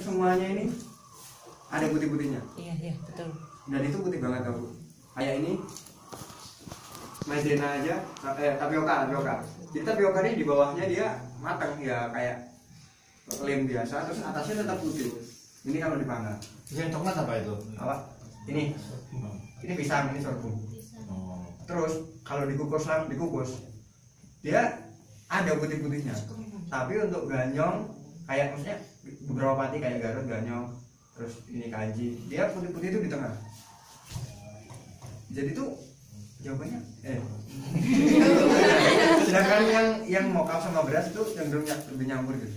semuanya ini ada putih-putihnya? Iya iya betul. Dan itu putih banget Bu. kayak ini maizena aja eh, tapioka tapioka. Jadi tapioka ini di bawahnya dia matang ya kayak lem biasa terus atasnya tetap putih. Ini kalau dipanggang. Yang coklat apa itu? apa? Ini. Ini pisang ini sorghum. Oh. terus kalau dikukus lang dikukus dia ada putih-putihnya. Tapi untuk ganyong kayak maksudnya beberapa pati kayak garut ganyong terus ini kanji dia putih-putih itu di tengah. Jadi tuh jawabannya eh. Sedangkan yang yang mokap sama beras itu cenderung lebih nyampur gitu.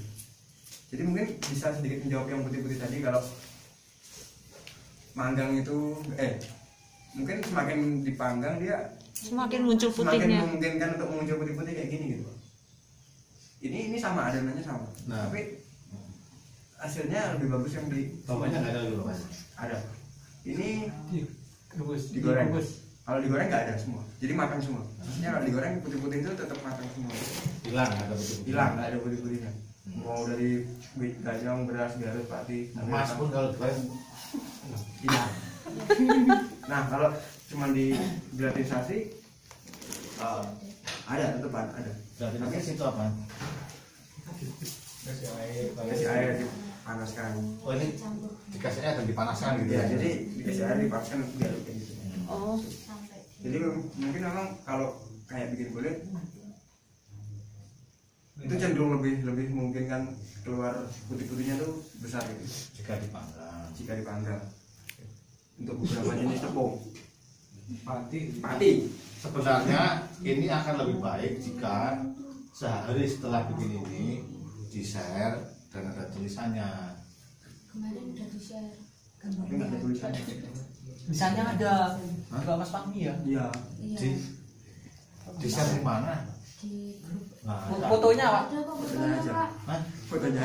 Jadi mungkin bisa sedikit menjawab yang putih-putih tadi kalau manggang itu eh mungkin semakin dipanggang dia semakin muncul semakin putihnya. memungkinkan untuk muncul putih-putih kayak gini gitu. Ini ini sama adonannya sama. Nah. tapi hasilnya lebih bagus yang di Bapaknya nggak ada dulu bapaknya. ada. Ini Rebus, Digoreng. kalau digoreng nggak ada semua. Jadi matang semua. Maksudnya kalau digoreng putih-putih itu tetap matang semua. Hilang nggak ada betul. hilang nggak ada putih-putihnya mau dari ganyong beras garut pati. Emas pun kalau digoreng. Hilang. Nah kalau cuma di gratinisasi eh, ada tetap ada. Berarti nanti situ apa? Kasih air, kasih air dipanaskan Oh ini dikasih air dan dipanaskan gitu ya jadi dikasih air dipanaskan biar kayak gitu. Oh. Jadi mungkin memang kalau kayak bikin kulit itu cenderung lebih lebih mungkin kan keluar putih-putihnya tuh besar gitu. Jika dipanggang. jika dipanggang. Untuk beberapa jenis tepung. Pati. pati. Sebenarnya ini akan lebih baik jika sehari setelah bikin ini di share dan ada tulisannya. kemarin udah di share tapi nggak ada tulisannya Misalnya ada Mbak Mas Fahmi ya. iya iya Di di share di mana? di grup Nah, Fotonya Pak. Fotonya aja. fotonya